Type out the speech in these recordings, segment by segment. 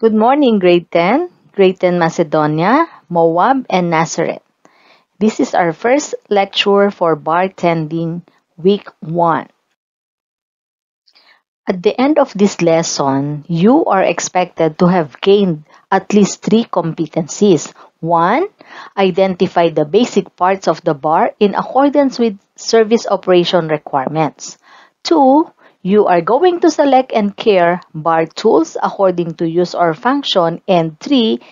Good morning, Grade 10, Grade 10 Macedonia, Moab, and Nazareth. This is our first lecture for bartending week 1. At the end of this lesson, you are expected to have gained at least three competencies. One, identify the basic parts of the bar in accordance with service operation requirements. Two, you are going to select and care bar tools according to use or function. And three,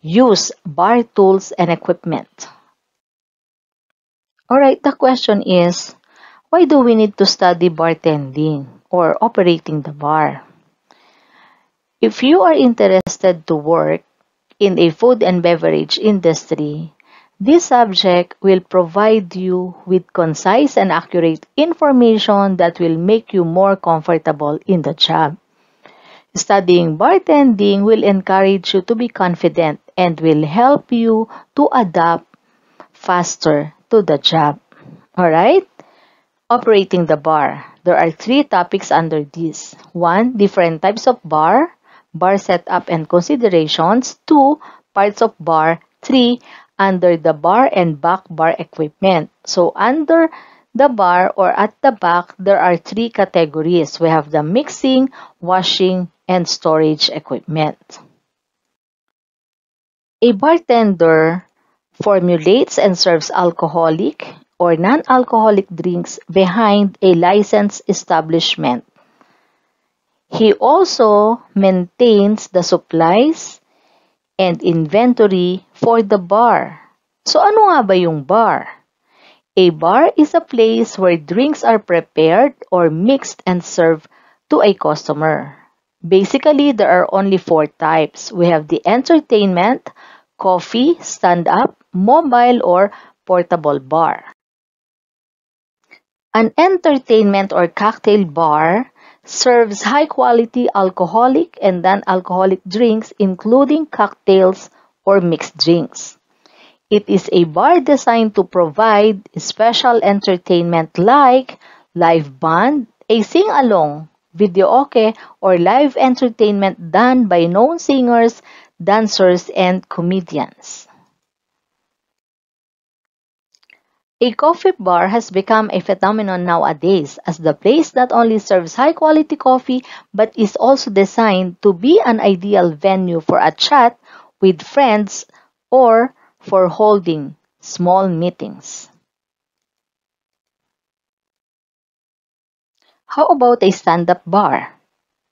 use bar tools and equipment. Alright, the question is, why do we need to study bartending or operating the bar? If you are interested to work in a food and beverage industry, this subject will provide you with concise and accurate information that will make you more comfortable in the job. Studying bartending will encourage you to be confident and will help you to adapt faster to the job. Alright? Operating the bar. There are three topics under this. One, different types of bar. Bar setup and considerations. Two, parts of bar. Three, under the bar and back bar equipment. So under the bar or at the back, there are three categories. We have the mixing, washing, and storage equipment. A bartender formulates and serves alcoholic or non-alcoholic drinks behind a licensed establishment. He also maintains the supplies and inventory for the bar. So ano nga ba yung bar? A bar is a place where drinks are prepared or mixed and served to a customer. Basically, there are only four types. We have the entertainment, coffee, stand-up, mobile, or portable bar. An entertainment or cocktail bar serves high-quality alcoholic and non-alcoholic drinks including cocktails or mixed drinks. It is a bar designed to provide special entertainment like live band, a sing-along, video videoke, or live entertainment done by known singers, dancers, and comedians. A coffee bar has become a phenomenon nowadays as the place not only serves high-quality coffee but is also designed to be an ideal venue for a chat with friends or for holding small meetings. How about a stand-up bar?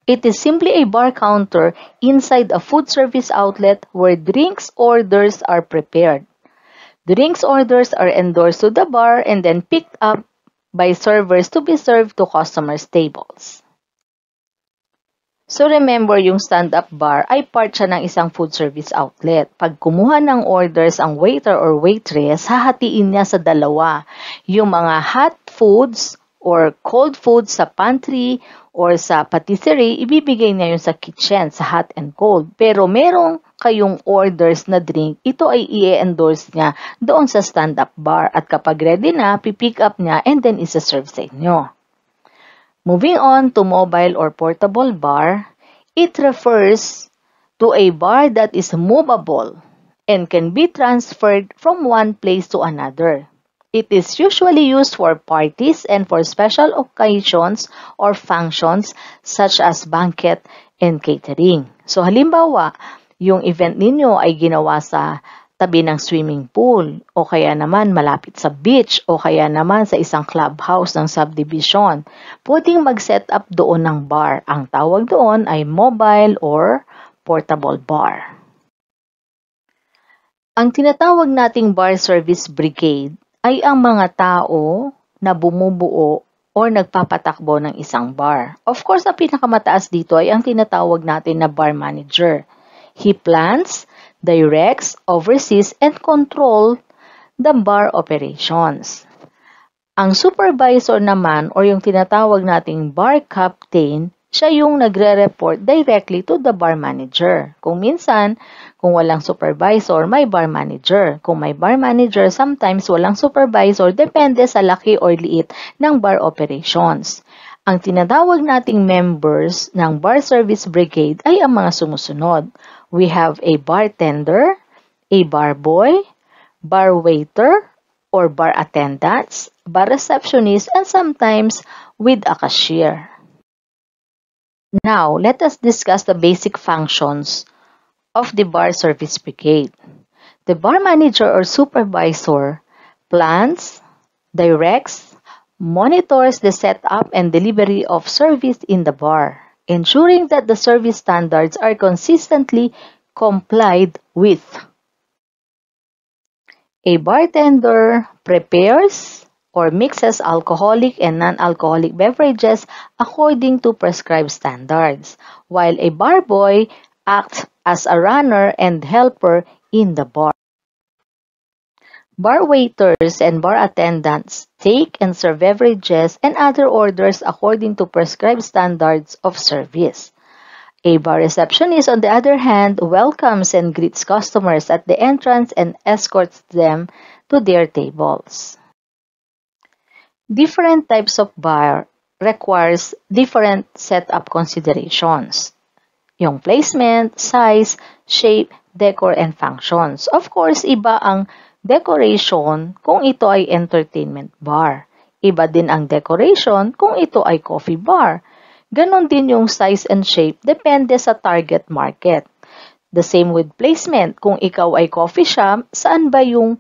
It is simply a bar counter inside a food service outlet where drinks orders are prepared. Drinks orders are endorsed to the bar and then picked up by servers to be served to customers' tables. So remember, yung stand-up bar ay part siya ng isang food service outlet. Pag kumuha ng orders ang waiter or waitress, hahatiin niya sa dalawa. Yung mga hot foods or cold foods sa pantry or sa patisserie, ibibigay niya yun sa kitchen, sa hot and cold. Pero merong kayong orders na drink, ito ay i-endorse niya doon sa stand-up bar. At kapag ready na, pipick up niya and then isa-serve sa inyo. Moving on to mobile or portable bar, it refers to a bar that is movable and can be transferred from one place to another. It is usually used for parties and for special occasions or functions such as banquet and catering. So halimbawa, yung event ninyo ay ginawa sa tabi ng swimming pool o kaya naman malapit sa beach o kaya naman sa isang clubhouse ng subdivision. Pwedeng mag-set up doon ng bar. Ang tawag doon ay mobile or portable bar. Ang tinatawag nating bar service brigade ay ang mga tao na bumubuo or nagpapatakbo ng isang bar. Of course, ang pinakamataas dito ay ang tinatawag natin na bar manager. He plans, directs, oversees, and control the bar operations. Ang supervisor naman or yung tinatawag nating bar captain, siya yung nagre-report directly to the bar manager. Kung minsan, kung walang supervisor, may bar manager. Kung may bar manager, sometimes walang supervisor, depende sa laki or liit ng bar operations. Ang tinatawag nating members ng bar service brigade ay ang mga sumusunod. We have a bartender, a bar boy, bar waiter, or bar attendants, bar receptionist, and sometimes with a cashier. Now, let us discuss the basic functions of the bar service brigade. The bar manager or supervisor plans, directs, monitors the setup and delivery of service in the bar, ensuring that the service standards are consistently complied with. A bartender prepares or mixes alcoholic and non-alcoholic beverages according to prescribed standards, while a bar boy acts as a runner and helper in the bar. Bar waiters and bar attendants take and serve beverages and other orders according to prescribed standards of service. A bar receptionist, on the other hand, welcomes and greets customers at the entrance and escorts them to their tables. Different types of bar requires different setup considerations. Yung placement, size, shape, decor, and functions. Of course, iba ang decoration kung ito ay entertainment bar. Iba din ang decoration kung ito ay coffee bar. Ganon din yung size and shape depende sa target market. The same with placement. Kung ikaw ay coffee shop, saan ba yung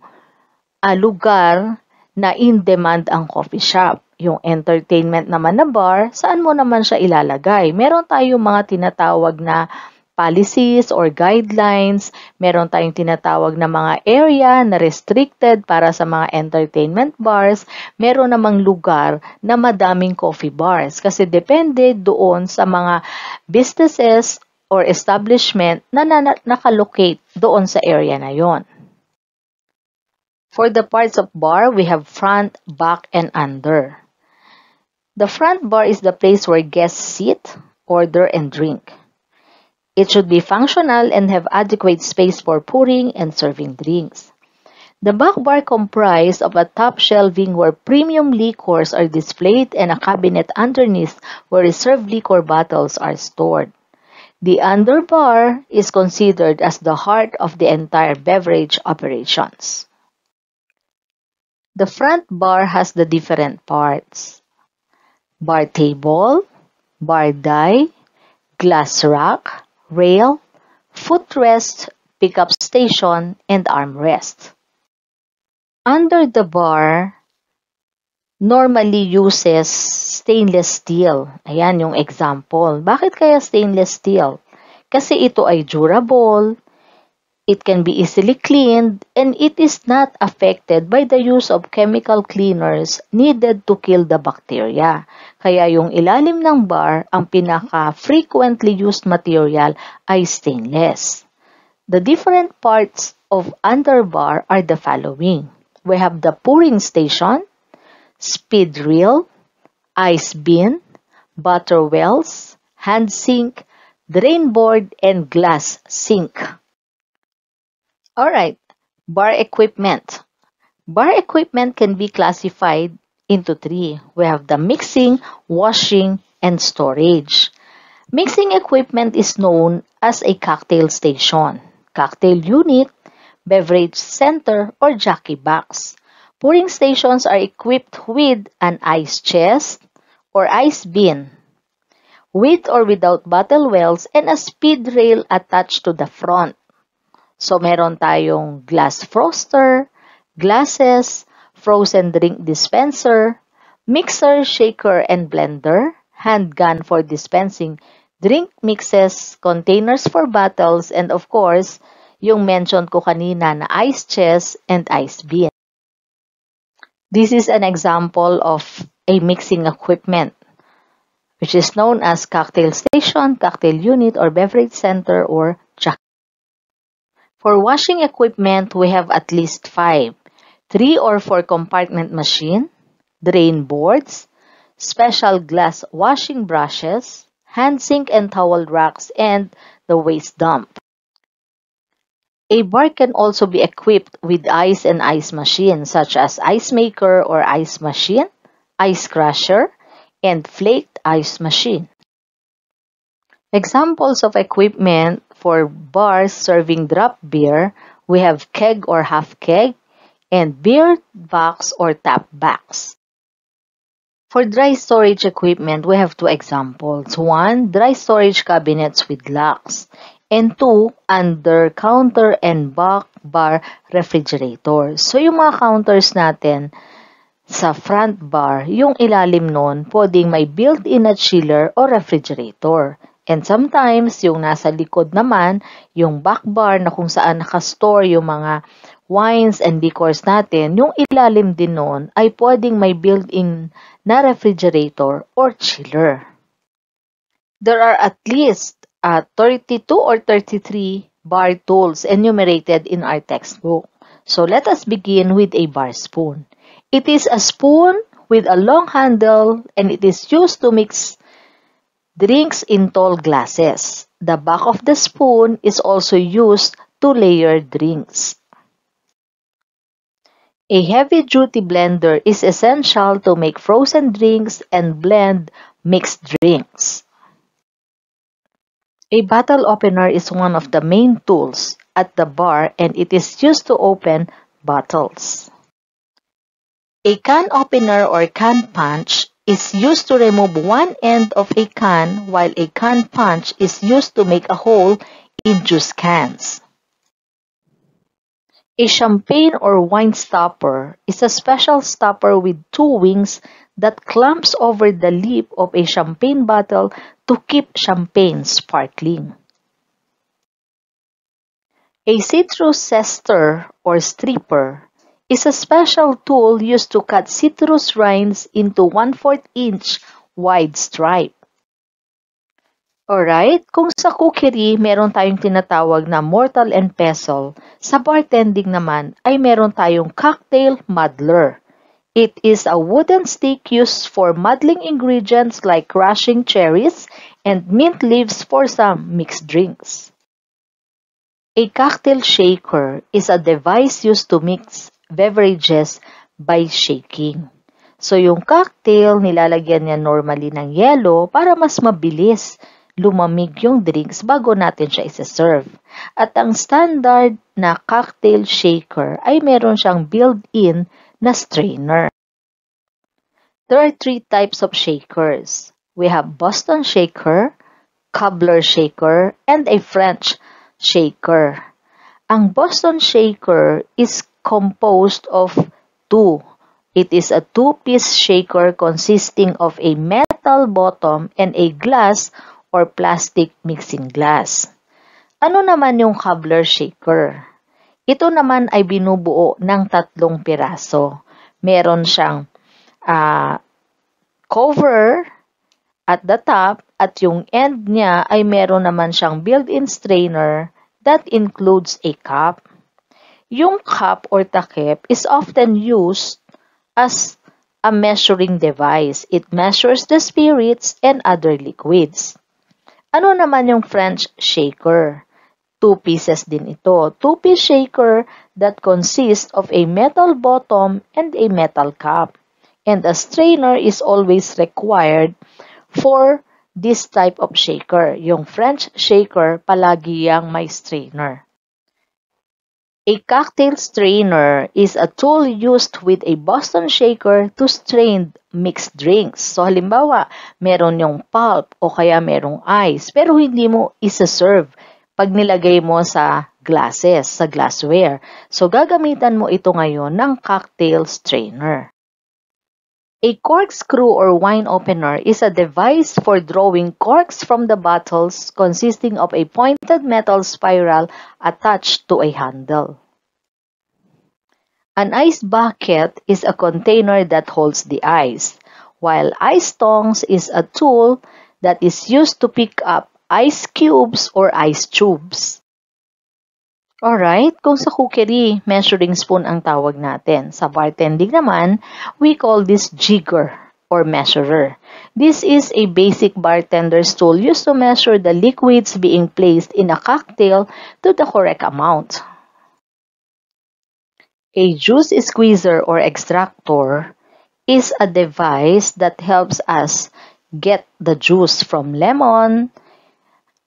uh, lugar na in-demand ang coffee shop? Yung entertainment naman na bar, saan mo naman siya ilalagay? Meron tayong mga tinatawag na policies or guidelines. Meron tayong tinatawag na mga area na restricted para sa mga entertainment bars. Meron namang lugar na madaming coffee bars kasi depende doon sa mga businesses or establishment na, na nakalocate doon sa area na yon. For the parts of bar, we have front, back, and under. The front bar is the place where guests sit, order, and drink. It should be functional and have adequate space for pouring and serving drinks. The back bar comprised of a top shelving where premium liquors are displayed and a cabinet underneath where reserved liquor bottles are stored. The underbar is considered as the heart of the entire beverage operations. The front bar has the different parts. Bar table, bar die, glass rack, rail, footrest, pickup station, and armrest. Under the bar, normally uses stainless steel. Ayan yung example. Bakit kaya stainless steel? Kasi ito ay durable, It can be easily cleaned and it is not affected by the use of chemical cleaners needed to kill the bacteria. Kaya yung ilalim ng bar, ang pinaka-frequently used material ay stainless. The different parts of underbar are the following. We have the pouring station, speed reel, ice bin, butter wells, hand sink, drain board, and glass sink. Alright, bar equipment. Bar equipment can be classified into three. We have the mixing, washing, and storage. Mixing equipment is known as a cocktail station, cocktail unit, beverage center, or jockey box. Pouring stations are equipped with an ice chest or ice bin, with or without bottle wells, and a speed rail attached to the front. So, meron tayong glass froster, glasses, frozen drink dispenser, mixer, shaker, and blender, handgun for dispensing drink mixes, containers for bottles, and of course, yung mentioned ko kanina na ice chest and ice bin. This is an example of a mixing equipment, which is known as cocktail station, cocktail unit, or beverage center, or For washing equipment, we have at least five. Three or four compartment machine, drain boards, special glass washing brushes, hand sink and towel racks, and the waste dump. A bar can also be equipped with ice and ice machines such as ice maker or ice machine, ice crusher, and flaked ice machine. Examples of equipment for bars serving drop beer, we have keg or half keg, and beer box or tap box. For dry storage equipment, we have two examples. One, dry storage cabinets with locks. And two, under counter and back bar refrigerators. So yung mga counters natin sa front bar, yung ilalim nun, pwedeng may built-in na chiller o refrigerator. And sometimes, yung nasa likod naman, yung back bar na kung saan nakastore yung mga wines and liquors natin, yung ilalim din nun ay pwedeng may built-in na refrigerator or chiller. There are at least uh, 32 or 33 bar tools enumerated in our textbook. So let us begin with a bar spoon. It is a spoon with a long handle and it is used to mix drinks in tall glasses. The back of the spoon is also used to layer drinks. A heavy-duty blender is essential to make frozen drinks and blend mixed drinks. A bottle opener is one of the main tools at the bar and it is used to open bottles. A can opener or can punch is used to remove one end of a can while a can punch is used to make a hole in juice cans. A champagne or wine stopper is a special stopper with two wings that clamps over the lip of a champagne bottle to keep champagne sparkling. A citrus zester or stripper is a special tool used to cut citrus rinds into 1 4 inch wide stripe. Alright, kung sa cookery, meron tayong tinatawag na mortar and pestle, sa bartending naman ay meron tayong cocktail muddler. It is a wooden stick used for muddling ingredients like crushing cherries and mint leaves for some mixed drinks. A cocktail shaker is a device used to mix beverages by shaking. So yung cocktail, nilalagyan niya normally ng yelo para mas mabilis lumamig yung drinks bago natin siya isa-serve. At ang standard na cocktail shaker ay meron siyang built-in na strainer. There are three types of shakers. We have Boston shaker, cobbler shaker, and a French shaker. Ang Boston shaker is composed of two. It is a two-piece shaker consisting of a metal bottom and a glass or plastic mixing glass. Ano naman yung cobbler shaker? Ito naman ay binubuo ng tatlong piraso. Meron siyang uh, cover at the top at yung end niya ay meron naman siyang built-in strainer that includes a cup. Yung cup or takip is often used as a measuring device. It measures the spirits and other liquids. Ano naman yung French shaker? Two pieces din ito. Two-piece shaker that consists of a metal bottom and a metal cup. And a strainer is always required for this type of shaker. Yung French shaker, palagi yang may strainer. A cocktail strainer is a tool used with a Boston shaker to strain mixed drinks. So halimbawa, meron yung pulp o kaya merong ice, pero hindi mo isa-serve pag nilagay mo sa glasses, sa glassware. So, gagamitan mo ito ngayon ng cocktail strainer. A corkscrew or wine opener is a device for drawing corks from the bottles consisting of a pointed metal spiral attached to a handle. An ice bucket is a container that holds the ice, while ice tongs is a tool that is used to pick up ice cubes or ice tubes. Alright, kung sa cookery, measuring spoon ang tawag natin. Sa bartending naman, we call this jigger or measurer. This is a basic bartender's tool used to measure the liquids being placed in a cocktail to the correct amount. A juice squeezer or extractor is a device that helps us get the juice from lemon,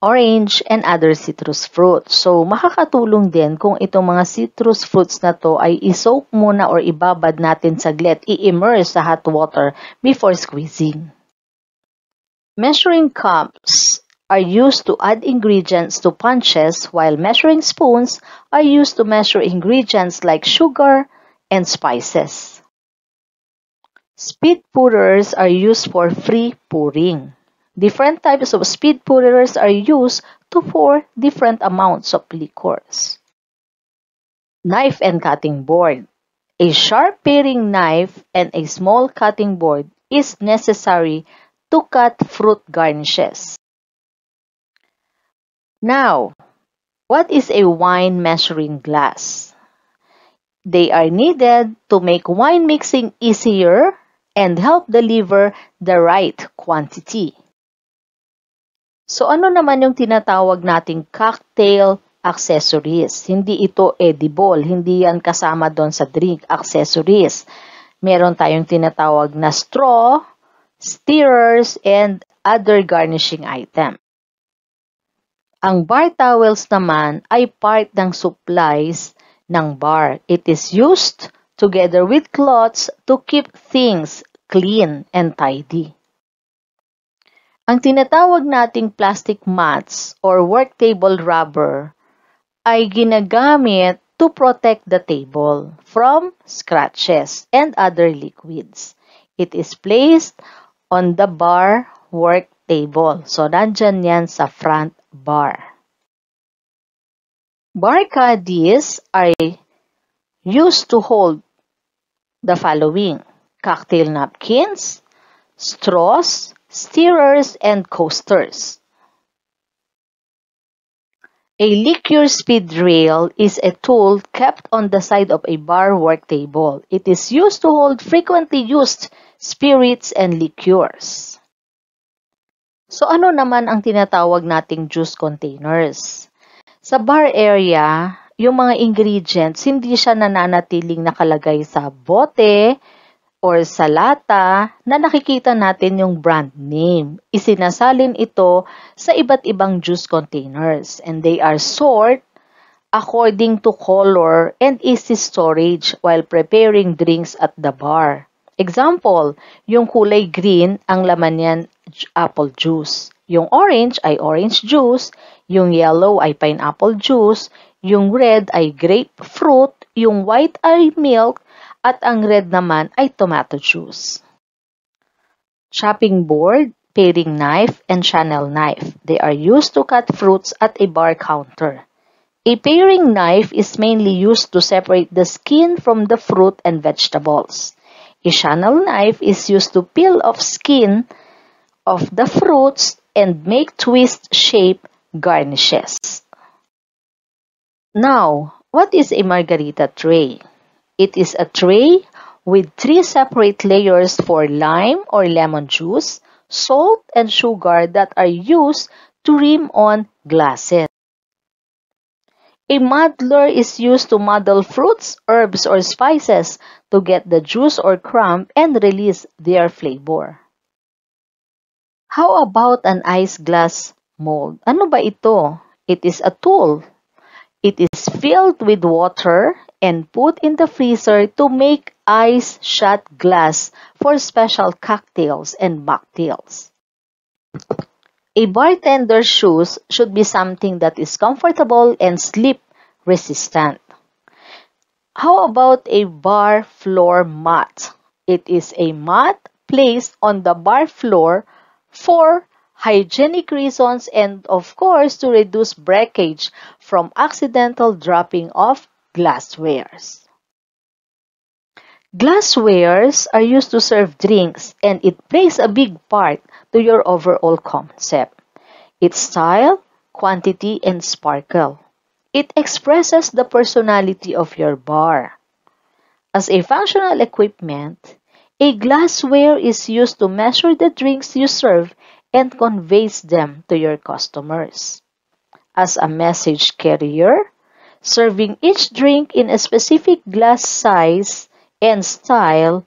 orange, and other citrus fruits. So, makakatulong din kung itong mga citrus fruits na to ay isoak muna or ibabad natin saglit, i-immerse sa hot water before squeezing. Measuring cups are used to add ingredients to punches while measuring spoons are used to measure ingredients like sugar and spices. Speed pourers are used for free pouring. Different types of speed pourers are used to pour different amounts of liquors. Knife and cutting board. A sharp paring knife and a small cutting board is necessary to cut fruit garnishes. Now, what is a wine measuring glass? They are needed to make wine mixing easier and help deliver the right quantity. So ano naman yung tinatawag nating cocktail accessories? Hindi ito edible, hindi yan kasama doon sa drink accessories. Meron tayong tinatawag na straw, stirrers, and other garnishing item. Ang bar towels naman ay part ng supplies ng bar. It is used together with cloths to keep things clean and tidy. Ang tinatawag nating plastic mats or work table rubber ay ginagamit to protect the table from scratches and other liquids. It is placed on the bar work table. So, nandyan yan sa front bar. Bar caddies are used to hold the following. Cocktail napkins, straws, stirrers, and coasters. A liquor speed rail is a tool kept on the side of a bar work table. It is used to hold frequently used spirits and liqueurs. So ano naman ang tinatawag nating juice containers? Sa bar area, yung mga ingredients, hindi siya nananatiling nakalagay sa bote, or sa lata na nakikita natin yung brand name. Isinasalin ito sa iba't ibang juice containers and they are sorted according to color and easy storage while preparing drinks at the bar. Example, yung kulay green, ang laman niyan apple juice. Yung orange ay orange juice, yung yellow ay pineapple juice, yung red ay grapefruit, yung white ay milk, at ang red naman ay tomato juice. Chopping board, paring knife, and channel knife. They are used to cut fruits at a bar counter. A paring knife is mainly used to separate the skin from the fruit and vegetables. A channel knife is used to peel off skin of the fruits and make twist shape garnishes. Now, what is a margarita tray? It is a tray with three separate layers for lime or lemon juice, salt, and sugar that are used to rim on glasses. A muddler is used to muddle fruits, herbs, or spices to get the juice or crumb and release their flavor. How about an ice glass mold? Ano ba ito? It is a tool. It is filled with water and put in the freezer to make ice shot glass for special cocktails and mocktails. A bartender's shoes should be something that is comfortable and slip resistant. How about a bar floor mat? It is a mat placed on the bar floor for hygienic reasons and of course to reduce breakage from accidental dropping of glasswares. Glasswares are used to serve drinks and it plays a big part to your overall concept. Its style, quantity, and sparkle. It expresses the personality of your bar. As a functional equipment, a glassware is used to measure the drinks you serve and conveys them to your customers. As a message carrier, serving each drink in a specific glass size and style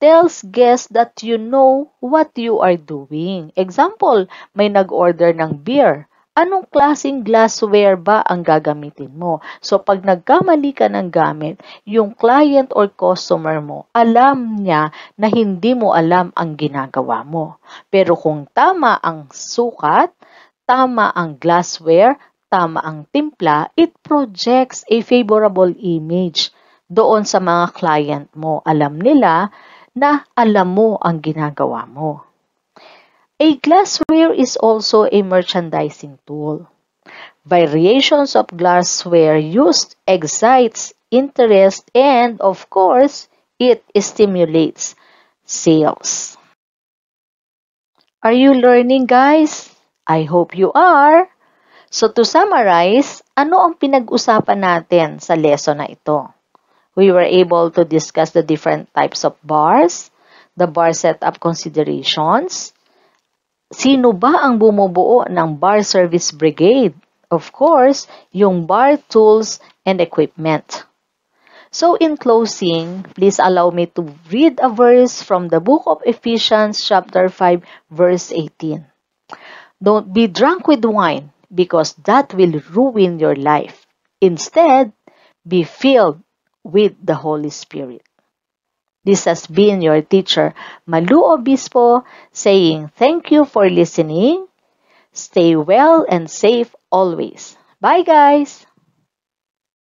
tells guests that you know what you are doing. Example, may nag-order ng beer. Anong klasing glassware ba ang gagamitin mo? So, pag nagkamali ka ng gamit, yung client or customer mo, alam niya na hindi mo alam ang ginagawa mo. Pero kung tama ang sukat, tama ang glassware, tama ang timpla, it projects a favorable image doon sa mga client mo. Alam nila na alam mo ang ginagawa mo. A glassware is also a merchandising tool. Variations of glassware used excites interest and, of course, it stimulates sales. Are you learning, guys? I hope you are. So to summarize, ano ang pinag-usapan natin sa lesson na ito? We were able to discuss the different types of bars, the bar setup considerations, Sino ba ang bumubuo ng Bar Service Brigade? Of course, yung bar tools and equipment. So in closing, please allow me to read a verse from the book of Ephesians chapter 5 verse 18. Don't be drunk with wine because that will ruin your life. Instead, be filled with the Holy Spirit. This has been your teacher, Malu Obispo, saying thank you for listening. Stay well and safe always. Bye, guys!